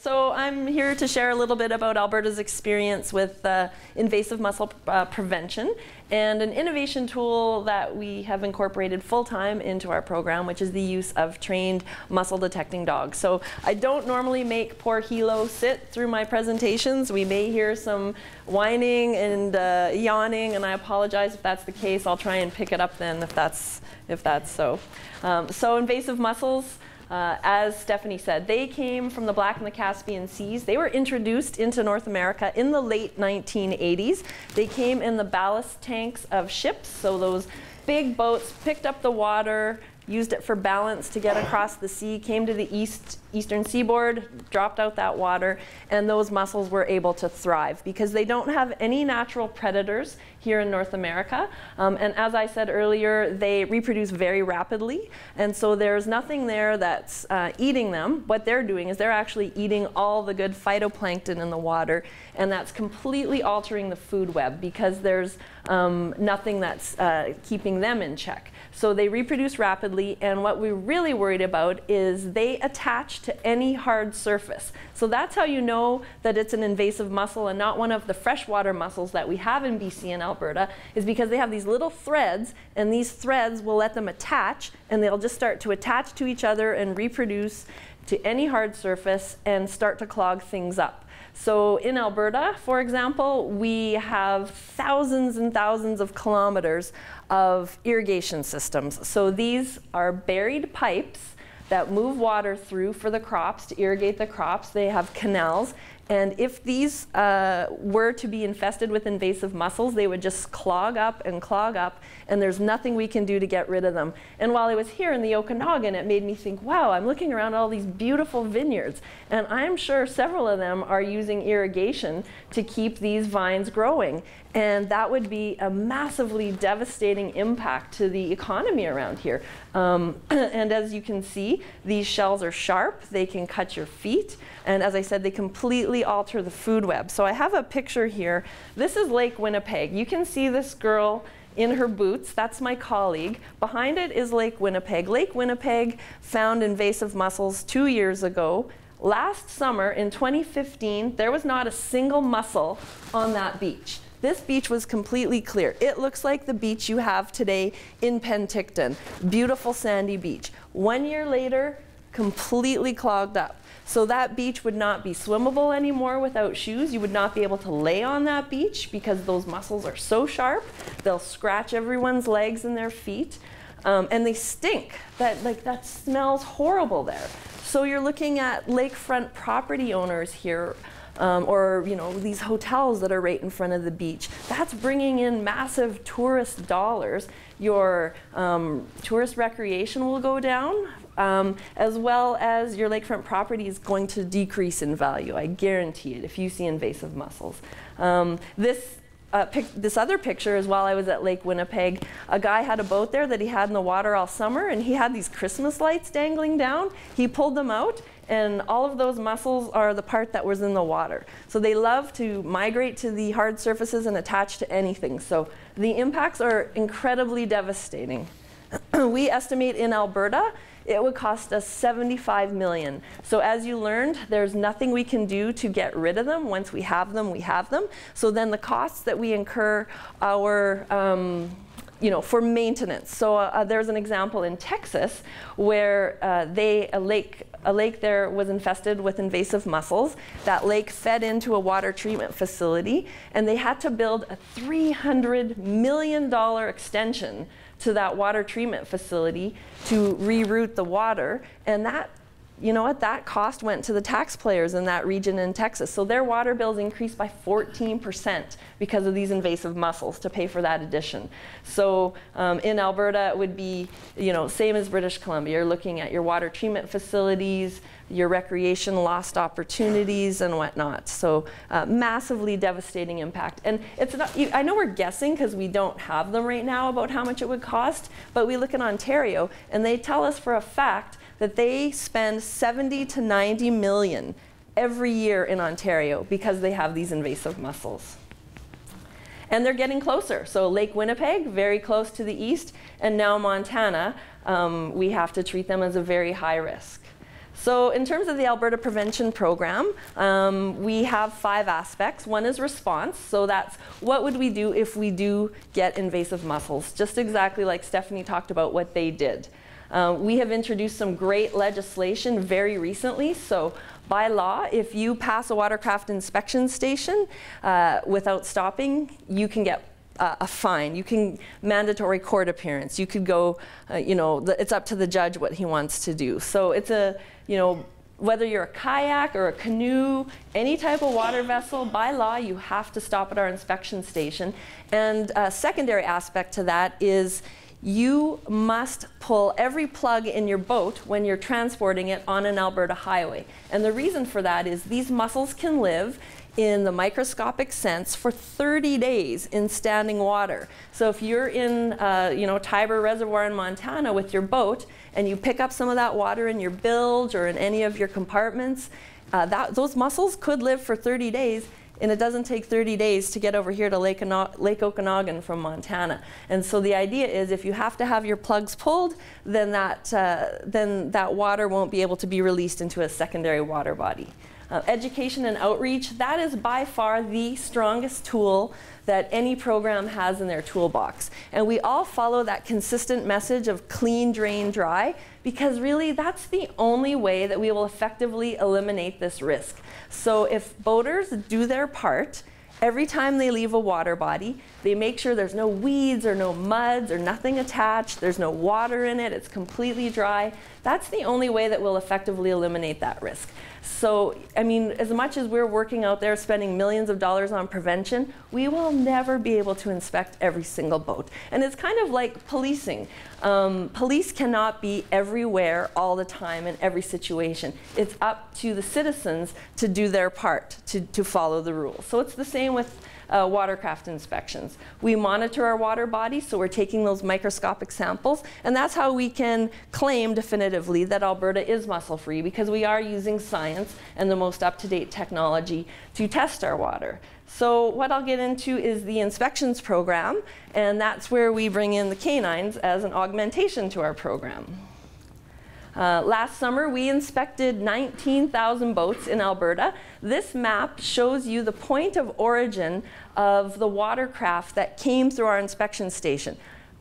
So I'm here to share a little bit about Alberta's experience with uh, invasive mussel uh, prevention and an innovation tool that we have incorporated full-time into our program, which is the use of trained mussel detecting dogs. So I don't normally make poor Hilo sit through my presentations. We may hear some whining and uh, yawning, and I apologize if that's the case. I'll try and pick it up then if that's, if that's so. Um, so invasive mussels, uh, as Stephanie said, they came from the Black and the Caspian Seas. They were introduced into North America in the late 1980s. They came in the ballast tanks of ships, so those big boats picked up the water, used it for balance to get across the sea, came to the east, eastern seaboard, dropped out that water, and those mussels were able to thrive because they don't have any natural predators here in North America. Um, and as I said earlier, they reproduce very rapidly, and so there's nothing there that's uh, eating them. What they're doing is they're actually eating all the good phytoplankton in the water, and that's completely altering the food web because there's um, nothing that's uh, keeping them in check. So they reproduce rapidly, and what we're really worried about is they attach to any hard surface. So that's how you know that it's an invasive mussel and not one of the freshwater mussels that we have in BC and Alberta, is because they have these little threads, and these threads will let them attach, and they'll just start to attach to each other and reproduce to any hard surface and start to clog things up. So in Alberta, for example, we have thousands and thousands of kilometers of irrigation systems. So these are buried pipes that move water through for the crops to irrigate the crops. They have canals and if these uh, were to be infested with invasive mussels, they would just clog up and clog up, and there's nothing we can do to get rid of them. And while I was here in the Okanagan, it made me think, wow, I'm looking around all these beautiful vineyards, and I'm sure several of them are using irrigation to keep these vines growing. And that would be a massively devastating impact to the economy around here. Um, and as you can see, these shells are sharp, they can cut your feet, and as I said, they completely completely alter the food web. So I have a picture here. This is Lake Winnipeg. You can see this girl in her boots. That's my colleague. Behind it is Lake Winnipeg. Lake Winnipeg found invasive mussels two years ago. Last summer in 2015, there was not a single mussel on that beach. This beach was completely clear. It looks like the beach you have today in Penticton. Beautiful sandy beach. One year later, completely clogged up. So that beach would not be swimmable anymore without shoes. You would not be able to lay on that beach because those mussels are so sharp. They'll scratch everyone's legs and their feet. Um, and they stink. That, like, that smells horrible there. So you're looking at lakefront property owners here um, or you know these hotels that are right in front of the beach. That's bringing in massive tourist dollars. Your um, tourist recreation will go down um, as well as your lakefront property is going to decrease in value. I guarantee it if you see invasive mussels. Um, this uh, this other picture is while I was at Lake Winnipeg. A guy had a boat there that he had in the water all summer, and he had these Christmas lights dangling down. He pulled them out, and all of those mussels are the part that was in the water. So they love to migrate to the hard surfaces and attach to anything. So the impacts are incredibly devastating. we estimate in Alberta it would cost us 75 million. So as you learned, there's nothing we can do to get rid of them. Once we have them, we have them. So then the costs that we incur our um, you know, for maintenance. So uh, uh, there's an example in Texas where uh, they a lake a lake there was infested with invasive mussels. That lake fed into a water treatment facility, and they had to build a 300 million dollar extension to that water treatment facility to reroute the water. And that, you know what, that cost went to the taxpayers in that region in Texas. So their water bills increased by 14% because of these invasive mussels to pay for that addition. So um, in Alberta, it would be, you know, same as British Columbia. You're looking at your water treatment facilities, your recreation lost opportunities and whatnot. So uh, massively devastating impact. And it's not, you, I know we're guessing because we don't have them right now about how much it would cost, but we look in Ontario and they tell us for a fact that they spend 70 to 90 million every year in Ontario because they have these invasive mussels. And they're getting closer. So Lake Winnipeg, very close to the east, and now Montana, um, we have to treat them as a very high risk. So, in terms of the Alberta Prevention Program, um, we have five aspects. One is response. So, that's what would we do if we do get invasive mussels, just exactly like Stephanie talked about what they did. Uh, we have introduced some great legislation very recently. So, by law, if you pass a watercraft inspection station uh, without stopping, you can get uh, a fine. You can mandatory court appearance. You could go, uh, you know, it's up to the judge what he wants to do. So it's a, you know, whether you're a kayak or a canoe, any type of water vessel, by law, you have to stop at our inspection station. And a secondary aspect to that is you must pull every plug in your boat when you're transporting it on an Alberta highway. And the reason for that is these mussels can live in the microscopic sense for 30 days in standing water. So if you're in, uh, you know, Tiber Reservoir in Montana with your boat and you pick up some of that water in your bilge or in any of your compartments, uh, that, those mussels could live for 30 days and it doesn't take 30 days to get over here to Lake, Lake, Okanagan from Montana. And so the idea is if you have to have your plugs pulled, then that, uh, then that water won't be able to be released into a secondary water body. Uh, education and outreach, that is by far the strongest tool that any program has in their toolbox. And we all follow that consistent message of clean, drain, dry, because really that's the only way that we will effectively eliminate this risk. So if boaters do their part, every time they leave a water body, they make sure there's no weeds or no muds or nothing attached, there's no water in it, it's completely dry. That's the only way that we'll effectively eliminate that risk. So, I mean, as much as we're working out there spending millions of dollars on prevention, we will never be able to inspect every single boat. And it's kind of like policing. Um, police cannot be everywhere all the time in every situation. It's up to the citizens to do their part, to, to follow the rules. So it's the same with uh, watercraft inspections. We monitor our water bodies, so we're taking those microscopic samples, and that's how we can claim definitively that Alberta is mussel-free because we are using science and the most up-to-date technology to test our water. So what I'll get into is the inspections program, and that's where we bring in the canines as an augmentation to our program. Uh, last summer, we inspected 19,000 boats in Alberta. This map shows you the point of origin of the watercraft that came through our inspection station.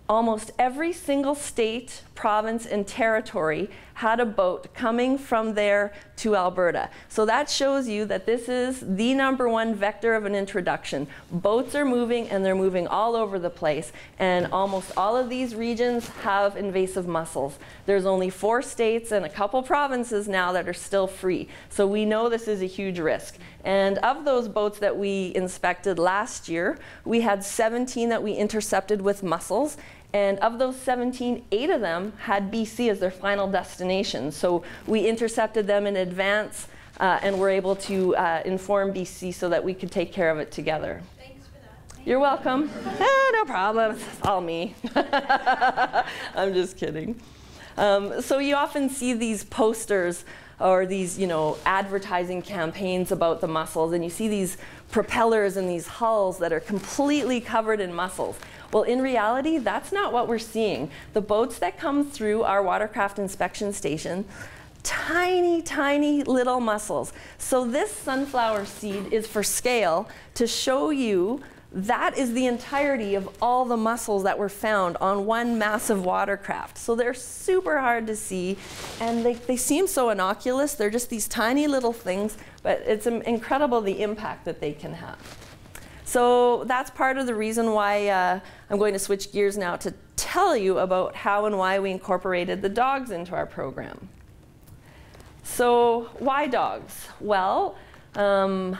Almost every single state, province, and territory had a boat coming from there to Alberta. So that shows you that this is the number one vector of an introduction. Boats are moving and they're moving all over the place. And almost all of these regions have invasive mussels. There's only four states and a couple provinces now that are still free. So we know this is a huge risk. And of those boats that we inspected last year, we had 17 that we intercepted with mussels. And of those 17, eight of them had BC as their final destination. So we intercepted them in advance uh, and were able to uh, inform BC so that we could take care of it together. Thanks for that. You're welcome. no problem. It's all me. I'm just kidding. Um, so you often see these posters or these, you know, advertising campaigns about the mussels, and you see these propellers and these hulls that are completely covered in mussels. Well, in reality, that's not what we're seeing. The boats that come through our watercraft inspection station, tiny, tiny little mussels. So this sunflower seed is for scale to show you that is the entirety of all the mussels that were found on one massive watercraft. So they're super hard to see and they, they seem so innocuous. They're just these tiny little things, but it's incredible the impact that they can have. So that's part of the reason why uh, I'm going to switch gears now to tell you about how and why we incorporated the dogs into our program. So why dogs? Well, um,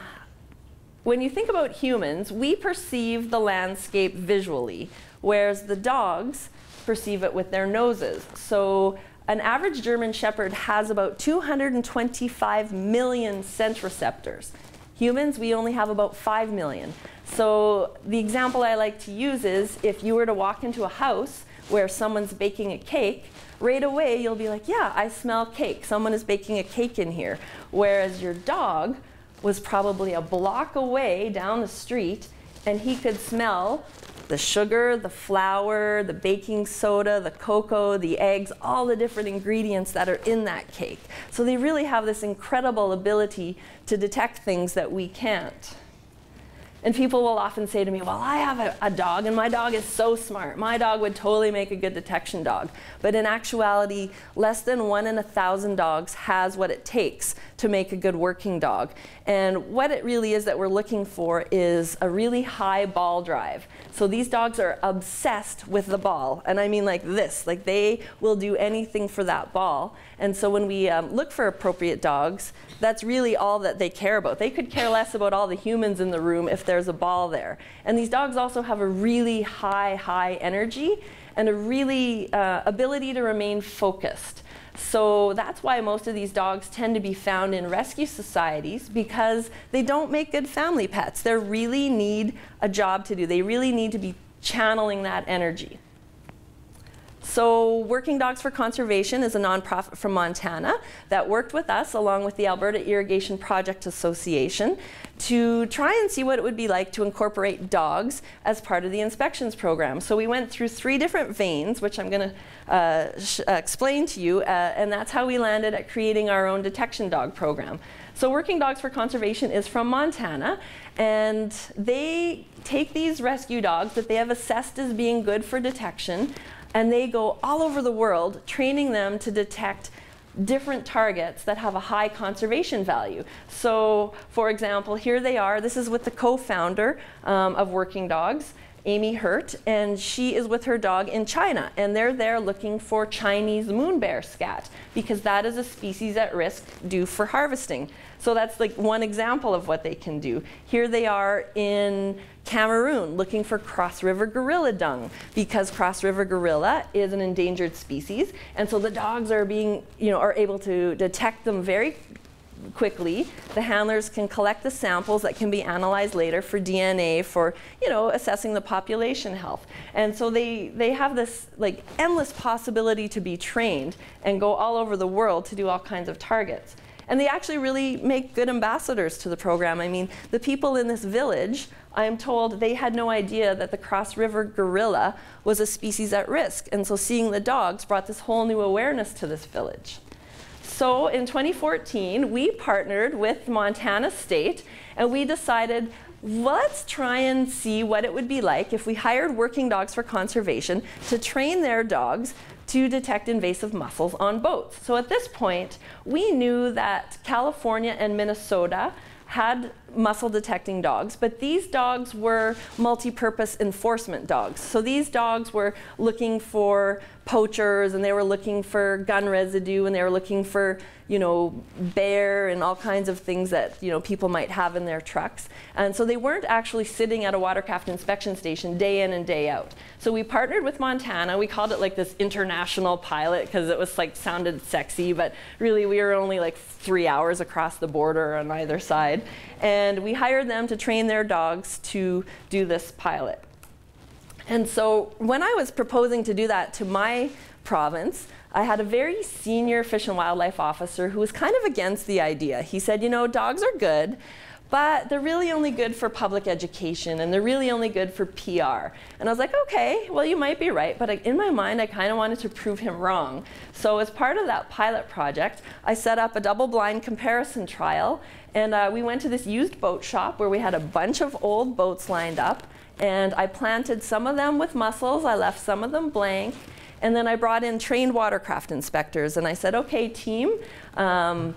when you think about humans, we perceive the landscape visually, whereas the dogs perceive it with their noses. So an average German Shepherd has about 225 million scent receptors. Humans, we only have about 5 million. So the example I like to use is if you were to walk into a house where someone's baking a cake, right away you'll be like, yeah, I smell cake. Someone is baking a cake in here. Whereas your dog was probably a block away down the street and he could smell the sugar, the flour, the baking soda, the cocoa, the eggs, all the different ingredients that are in that cake. So they really have this incredible ability to detect things that we can't. And people will often say to me, Well, I have a, a, dog, and my dog is so smart. My dog would totally make a good detection dog. But in actuality, less than one in a thousand dogs has what it takes to make a good working dog. And what it really is that we're looking for is a really high ball drive. So these dogs are obsessed with the ball. And I mean like this, like they will do anything for that ball. And so when we um, look for appropriate dogs, that's really all that they care about. They could care less about all the humans in the room if there's a ball there. And these dogs also have a really high, high energy and a really uh, ability to remain focused. So that's why most of these dogs tend to be found in rescue societies because they don't make good family pets. They really need a job to do. They really need to be channeling that energy. So Working Dogs for Conservation is a nonprofit from Montana that worked with us along with the Alberta Irrigation Project Association to try and see what it would be like to incorporate dogs as part of the inspections program. So we went through three different veins, which I'm going to uh, uh, explain to you, uh, and that's how we landed at creating our own detection dog program. So Working Dogs for Conservation is from Montana, and they take these rescue dogs that they have assessed as being good for detection, and they go all over the world training them to detect different targets that have a high conservation value. So, for example, here they are. This is with the co founder um, of Working Dogs. Aimee Hurt, and she is with her dog in China, and they're there looking for Chinese moon bear scat because that is a species at risk due for harvesting. So that's like one example of what they can do. Here they are in Cameroon looking for cross river gorilla dung because cross river gorilla is an endangered species and so the dogs are being you know are able to detect them very quickly. The handlers can collect the samples that can be analyzed later for DNA for, you know, assessing the population health. And so they, they have this like endless possibility to be trained and go all over the world to do all kinds of targets. And they actually really make good ambassadors to the program. I mean, the people in this village, I'm told they had no idea that the Cross River gorilla was a species at risk. And so seeing the dogs brought this whole new awareness to this village. So in 2014, we partnered with Montana State and we decided let's try and see what it would be like if we hired working dogs for conservation to train their dogs to detect invasive mussels on boats. So at this point, we knew that California and Minnesota had mussel detecting dogs, but these dogs were multi-purpose enforcement dogs. So these dogs were looking for poachers and they were looking for gun residue and they were looking for you know bear and all kinds of things that you know people might have in their trucks. And so they weren't actually sitting at a watercraft inspection station day in and day out. So we partnered with montana. We called it like this international pilot because it was like sounded sexy but really we were only like three hours across the border on either side. And we hired them to train their dogs to do this pilot and so when I was proposing to do that to my province, I had a very senior fish and wildlife officer who was kind of against the idea. He said, you know, dogs are good, but they're really only good for public education and they're really only good for PR. And I was like, okay, well, you might be right, but in my mind, I kind of wanted to prove him wrong. So, as part of that pilot project, I set up a double blind comparison trial, and uh, we went to this used boat shop where we had a bunch of old boats lined up. And I planted some of them with mussels, I left some of them blank, and then I brought in trained watercraft inspectors and I said, okay, team, um,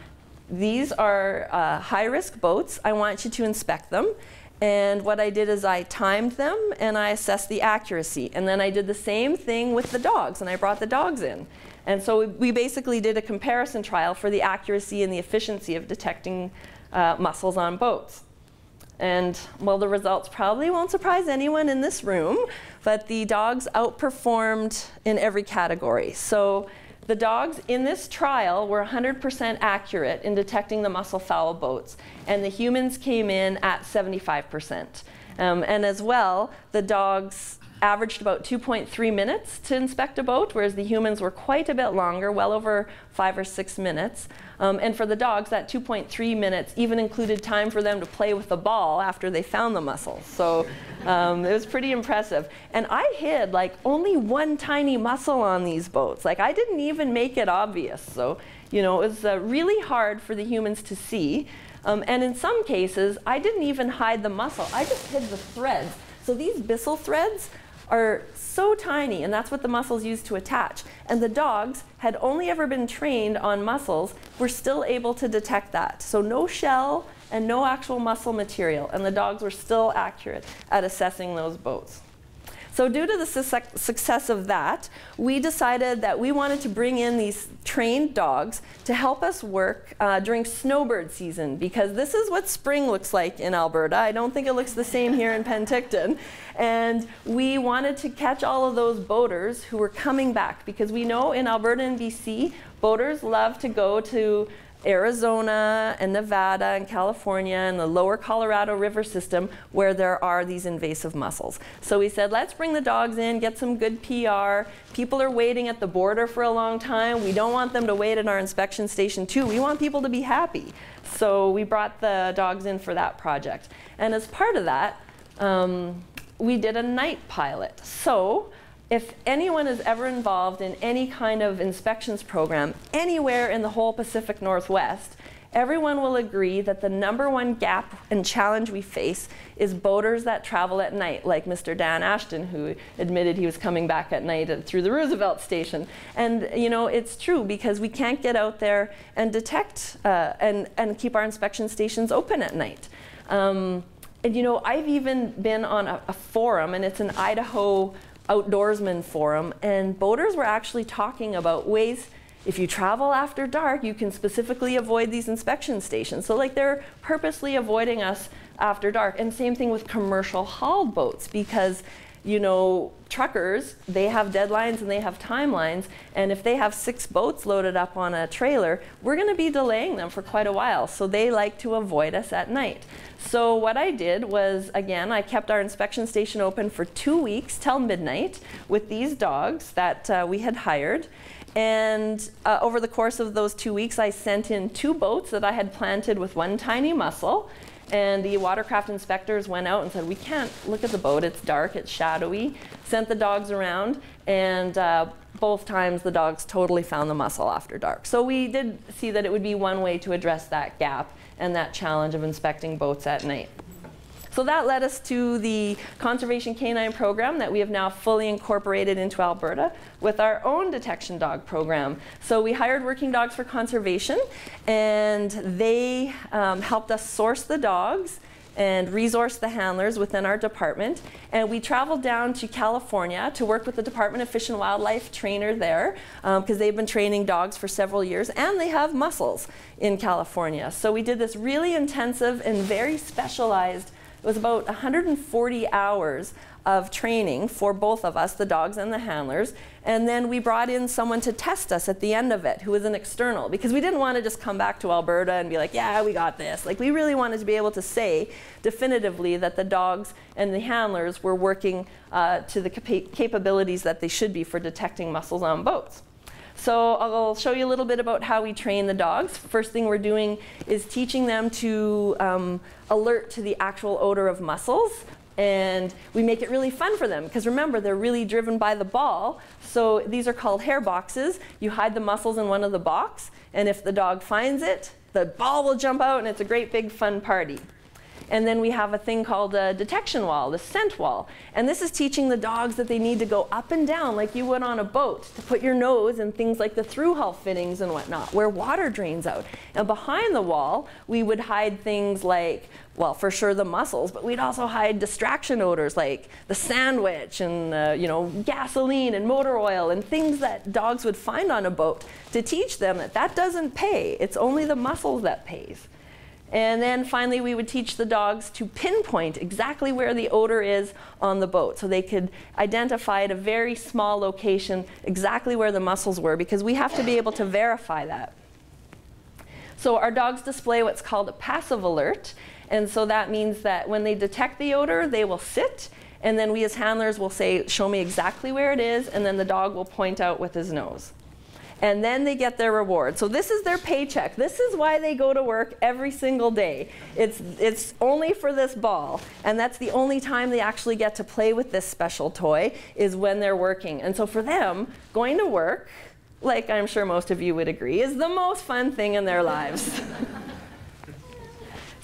these are uh, high risk boats. I want you to inspect them. And what I did is I timed them and I assessed the accuracy. And then I did the same thing with the dogs and I brought the dogs in. And so we, we basically did a comparison trial for the accuracy and the efficiency of detecting uh, mussels on boats. And well, the results probably won't surprise anyone in this room, but the dogs outperformed in every category. So the dogs in this trial were 100% accurate in detecting the mussel foul boats, and the humans came in at 75%. Um, and as well, the dogs averaged about 2.3 minutes to inspect a boat, whereas the humans were quite a bit longer, well over five or six minutes. Um, and for the dogs, that 2.3 minutes even included time for them to play with the ball after they found the mussels. So um, it was pretty impressive. And I hid like only one tiny mussel on these boats. Like I didn't even make it obvious. So, you know, it was uh, really hard for the humans to see. Um, and in some cases, I didn't even hide the mussel. I just hid the threads. So these byssal threads are so tiny, and that's what the mussels use to attach. And the dogs had only ever been trained on mussels, were still able to detect that. So no shell and no actual mussel material, and the dogs were still accurate at assessing those boats. So due to the su success of that, we decided that we wanted to bring in these trained dogs to help us work uh, during snowbird season because this is what spring looks like in Alberta. I don't think it looks the same here in Penticton. And we wanted to catch all of those boaters who were coming back because we know in Alberta and BC, boaters love to go to Arizona and Nevada and California and the lower Colorado River system where there are these invasive mussels. So we said, let's bring the dogs in, get some good PR. People are waiting at the border for a long time. We don't want them to wait at our inspection station too. We want people to be happy. So we brought the dogs in for that project. And as part of that, um, we did a night pilot. So if anyone is ever involved in any kind of inspections program anywhere in the whole Pacific Northwest, everyone will agree that the number one gap and challenge we face is boaters that travel at night, like Mr. Dan Ashton, who admitted he was coming back at night through the Roosevelt station. And you know, it's true because we can't get out there and detect uh, and, and keep our inspection stations open at night. Um, and you know, I've even been on a, a forum, and it's an Idaho outdoorsman forum, and boaters were actually talking about ways if you travel after dark, you can specifically avoid these inspection stations. So like they're purposely avoiding us after dark. And same thing with commercial hauled boats because you know, truckers, they have deadlines and they have timelines. And if they have six boats loaded up on a trailer, we're going to be delaying them for quite a while. So they like to avoid us at night. So what I did was, again, I kept our inspection station open for two weeks till midnight with these dogs that uh, we had hired. And uh, over the course of those two weeks, I sent in two boats that I had planted with one tiny mussel. And the watercraft inspectors went out and said, we can't look at the boat, it's dark, it's shadowy. Sent the dogs around, and uh, both times the dogs totally found the mussel after dark. So we did see that it would be one way to address that gap and that challenge of inspecting boats at night. So that led us to the Conservation Canine program that we have now fully incorporated into Alberta with our own detection dog program. So we hired Working Dogs for Conservation and they um, helped us source the dogs and resource the handlers within our department. And we traveled down to California to work with the Department of Fish and Wildlife trainer there because um, they've been training dogs for several years and they have mussels in California. So we did this really intensive and very specialized it was about 140 hours of training for both of us, the dogs and the handlers. And then we brought in someone to test us at the end of it, who was an external, because we didn't want to just come back to Alberta and be like, yeah, we got this. Like, we really wanted to be able to say definitively that the dogs and the handlers were working uh, to the cap capabilities that they should be for detecting mussels on boats. So I'll show you a little bit about how we train the dogs. First thing we're doing is teaching them to um, alert to the actual odor of mussels. And we make it really fun for them because remember, they're really driven by the ball. So these are called hair boxes. You hide the mussels in one of the box, and if the dog finds it, the ball will jump out, and it's a great big fun party. And then we have a thing called a detection wall, the scent wall. And this is teaching the dogs that they need to go up and down like you would on a boat to put your nose in things like the through hull fittings and whatnot, where water drains out. And behind the wall, we would hide things like, well, for sure the mussels, but we'd also hide distraction odors like the sandwich and, uh, you know, gasoline and motor oil and things that dogs would find on a boat to teach them that that doesn't pay. It's only the mussels that pays. And then finally, we would teach the dogs to pinpoint exactly where the odor is on the boat. So they could identify at a very small location exactly where the mussels were because we have to be able to verify that. So our dogs display what's called a passive alert. And so that means that when they detect the odor, they will sit and then we as handlers will say, show me exactly where it is, and then the dog will point out with his nose. And then they get their reward. So this is their paycheck. This is why they go to work every single day. It's, it's only for this ball. And that's the only time they actually get to play with this special toy is when they're working. And so for them, going to work, like I'm sure most of you would agree, is the most fun thing in their lives.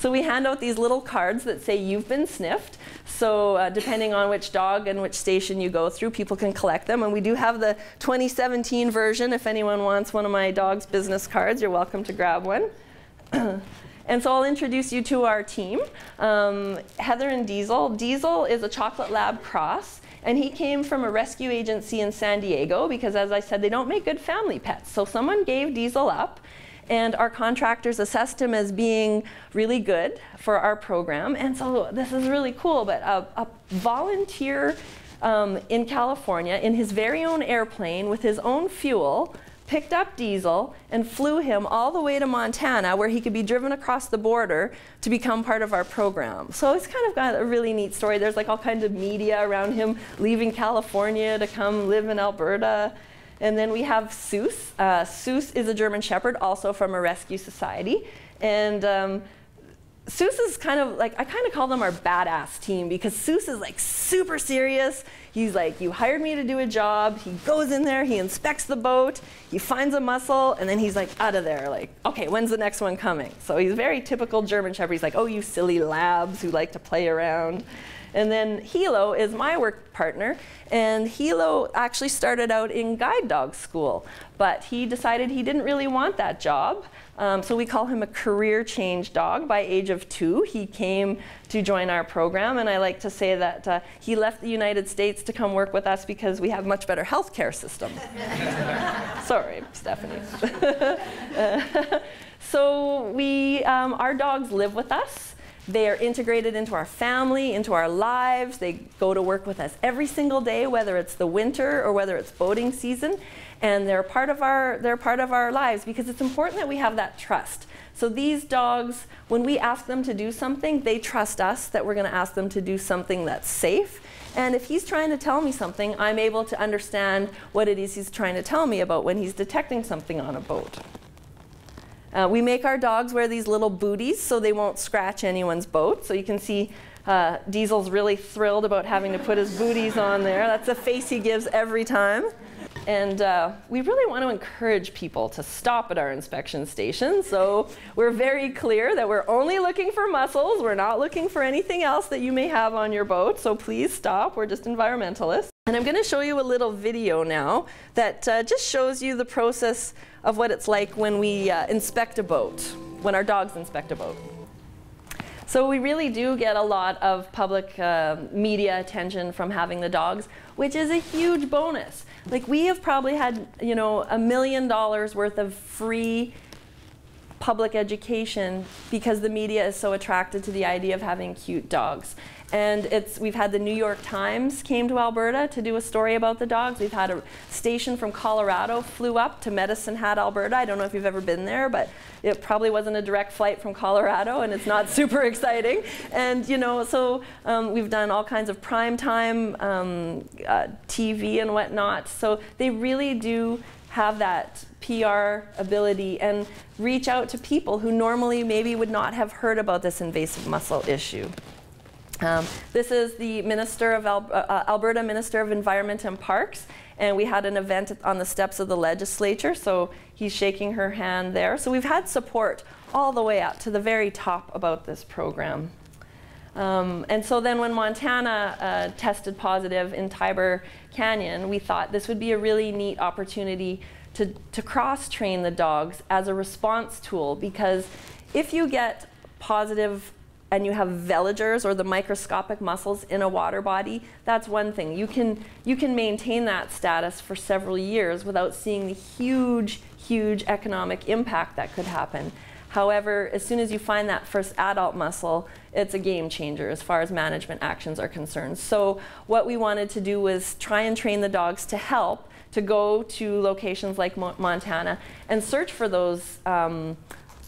So we hand out these little cards that say you've been sniffed. So uh, depending on which dog and which station you go through, people can collect them. And we do have the 2017 version. If anyone wants one of my dog's business cards, you're welcome to grab one. and so I'll introduce you to our team. Um, Heather and Diesel. Diesel is a chocolate lab cross. And he came from a rescue agency in San Diego because, as I said, they don't make good family pets. So someone gave Diesel up and our contractors assessed him as being really good for our program. And so this is really cool, but a, a volunteer um, in California in his very own airplane with his own fuel picked up Diesel and flew him all the way to Montana where he could be driven across the border to become part of our program. So it's kind of got a really neat story. There's like all kinds of media around him leaving California to come live in Alberta. And then we have Seuss. Uh, Seuss is a German Shepherd, also from a rescue society. And um, Seuss is kind of like, I kind of call them our badass team because Seuss is like super serious. He's like, you hired me to do a job. He goes in there, he inspects the boat, he finds a mussel, and then he's like out of there. Like, okay, when's the next one coming? So he's very typical German Shepherd. He's like, oh, you silly labs who like to play around. And then Hilo is my work partner, and Hilo actually started out in guide dog school, but he decided he didn't really want that job. Um, so we call him a career change dog. By age of two, he came to join our program, and I like to say that uh, he left the United States to come work with us because we have much better healthcare system. Sorry, Stephanie. so we, um, our dogs live with us. They are integrated into our family, into our lives. They go to work with us every single day, whether it's the winter or whether it's boating season. And they're part of our, they're part of our lives because it's important that we have that trust. So these dogs, when we ask them to do something, they trust us that we're going to ask them to do something that's safe. And if he's trying to tell me something, I'm able to understand what it is he's trying to tell me about when he's detecting something on a boat. Uh, we make our dogs wear these little booties so they won't scratch anyone's boat. So you can see uh, Diesel's really thrilled about having to put his booties on there. That's the face he gives every time. And uh, we really want to encourage people to stop at our inspection station. So we're very clear that we're only looking for mussels. We're not looking for anything else that you may have on your boat. So please stop. We're just environmentalists. And I'm going to show you a little video now that uh, just shows you the process of what it's like when we uh, inspect a boat, when our dogs inspect a boat. So we really do get a lot of public uh, media attention from having the dogs, which is a huge bonus. Like we have probably had, you know, a million dollars worth of free public education because the media is so attracted to the idea of having cute dogs. And it's, we've had the New York Times came to Alberta to do a story about the dogs. We've had a station from Colorado flew up to Medicine Hat, Alberta. I don't know if you've ever been there, but it probably wasn't a direct flight from Colorado, and it's not super exciting. And you know, so um, we've done all kinds of prime time um, uh, TV and whatnot. So they really do have that PR ability and reach out to people who normally maybe would not have heard about this invasive mussel issue. Um, this is the Minister of Al uh, uh, Alberta Minister of Environment and Parks, and we had an event on the steps of the legislature, so he's shaking her hand there. So we've had support all the way up to the very top about this program. Um, and so then when Montana uh, tested positive in Tiber Canyon, we thought this would be a really neat opportunity to, to cross-train the dogs as a response tool because if you get positive and you have veligers or the microscopic mussels in a water body, that's one thing. You can, you can maintain that status for several years without seeing the huge, huge economic impact that could happen. However, as soon as you find that first adult mussel, it's a game changer as far as management actions are concerned. So what we wanted to do was try and train the dogs to help to go to locations like Mo Montana and search for those um,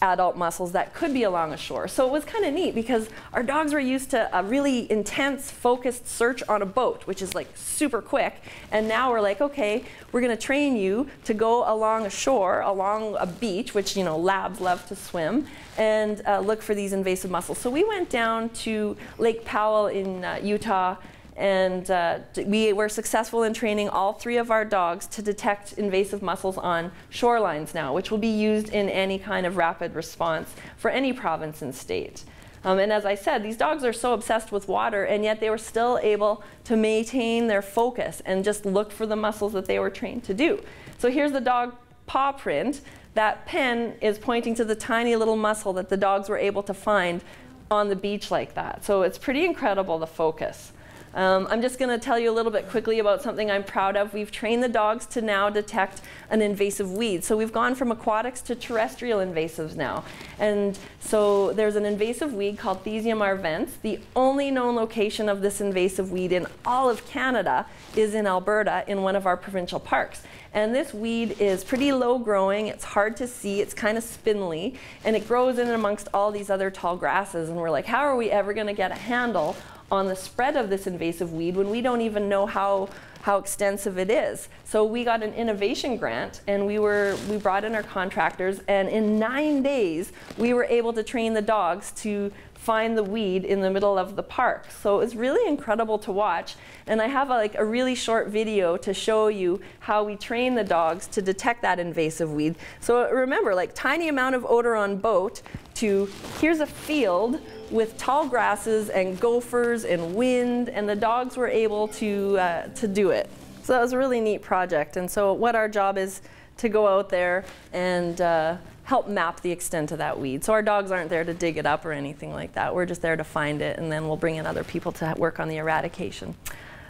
adult mussels that could be along a shore. So it was kind of neat because our dogs were used to a really intense, focused search on a boat, which is like super quick. And now we're like, okay, we're going to train you to go along a shore, along a beach, which you know labs love to swim, and uh, look for these invasive mussels. So we went down to Lake Powell in uh, Utah and uh, we were successful in training all three of our dogs to detect invasive mussels on shorelines now, which will be used in any kind of rapid response for any province and state. Um, and as I said, these dogs are so obsessed with water, and yet they were still able to maintain their focus and just look for the mussels that they were trained to do. So here's the dog paw print. That pen is pointing to the tiny little mussel that the dogs were able to find on the beach like that. So it's pretty incredible, the focus. Um, I'm just going to tell you a little bit quickly about something I'm proud of. We've trained the dogs to now detect an invasive weed. So we've gone from aquatics to terrestrial invasives now. And so there's an invasive weed called Thesium arvense. The only known location of this invasive weed in all of Canada is in Alberta in one of our provincial parks. And this weed is pretty low growing, it's hard to see, it's kind of spindly, and it grows in amongst all these other tall grasses. And we're like, how are we ever going to get a handle on the spread of this invasive weed when we don't even know how how extensive it is. So we got an innovation grant and we were we brought in our contractors and in 9 days we were able to train the dogs to find the weed in the middle of the park. So it was really incredible to watch. And I have a, like a really short video to show you how we train the dogs to detect that invasive weed. So remember, like tiny amount of odor on boat to here's a field with tall grasses and gophers and wind, and the dogs were able to, uh, to do it. So that was a really neat project. And so what our job is to go out there and uh, help map the extent of that weed. So our dogs aren't there to dig it up or anything like that. We're just there to find it, and then we'll bring in other people to work on the eradication.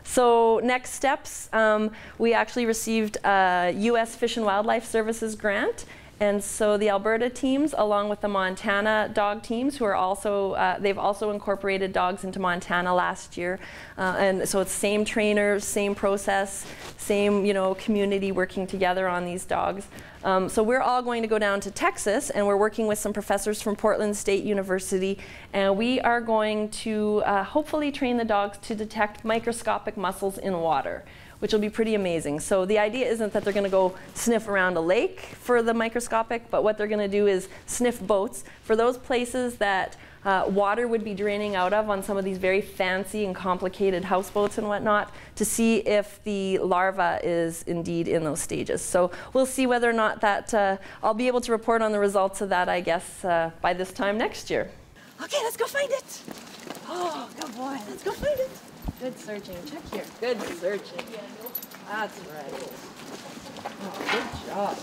So next steps, um, we actually received a U.S. Fish and Wildlife Services grant, and so the Alberta teams, along with the Montana dog teams, who are also, uh, they've also incorporated dogs into Montana last year. Uh, and so it's same trainers, same process, same, you know, community working together on these dogs. Um, so we're all going to go down to Texas and we're working with some professors from Portland State University and we are going to uh, hopefully train the dogs to detect microscopic mussels in water which will be pretty amazing. So the idea isn't that they're going to go sniff around a lake for the microscopic, but what they're going to do is sniff boats for those places that uh, water would be draining out of on some of these very fancy and complicated houseboats and whatnot to see if the larva is indeed in those stages. So we'll see whether or not that, uh, I'll be able to report on the results of that, I guess, uh, by this time next year. Okay, let's go find it. Oh, good boy. Let's go find it. Good searching. Check here. Good searching. That's right. Oh, good job.